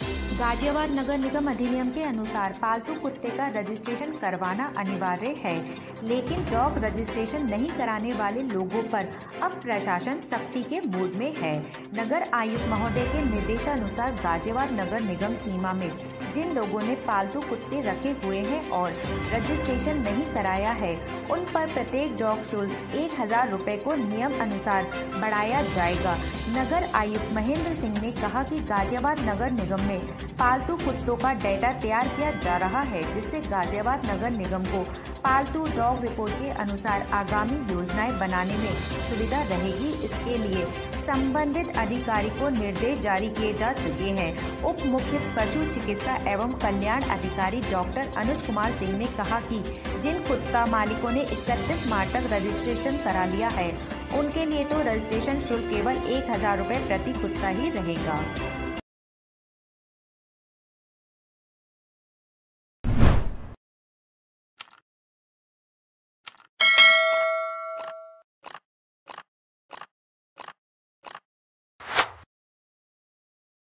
गाजियाबाद नगर निगम अधिनियम के अनुसार पालतू कुत्ते का रजिस्ट्रेशन करवाना अनिवार्य है, लेकिन डॉग रजिस्ट्रेशन नहीं कराने वाले लोगों पर अब प्रशासन सख्ती के मूड में है। नगर आयुक्त महोदय के निर्देशानुसार गाजियाबाद नगर निगम सीमा में जिन लोगों ने पालतू कुत्ते रखे हुए हैं और रजिस्ट्रेशन नहीं कराया है, उन पर प्रत्येक डॉग शुल्क एक हज़ार रूपए को नियम अनुसार बढ़ाया जाएगा। नगर आयुक्त महेंद्र सिंह ने कहा कि गाजियाबाद नगर निगम में पालतू कुत्तों का डेटा तैयार किया जा रहा है, जिससे गाजियाबाद नगर निगम को पालतू डॉग रिपोर्ट के अनुसार आगामी योजनाएँ बनाने में सुविधा रहेगी। इसके लिए संबंधित अधिकारी को निर्देश जारी किए जा चुके हैं। उप मुख्य पशु चिकित्सा एवं कल्याण अधिकारी डॉक्टर अनुज कुमार सिंह ने कहा कि जिन कुत्ता मालिकों ने 31 मार्च तक रजिस्ट्रेशन करा लिया है, उनके लिए तो रजिस्ट्रेशन शुल्क केवल एक हज़ार रूपए प्रति कुत्ता ही रहेगा।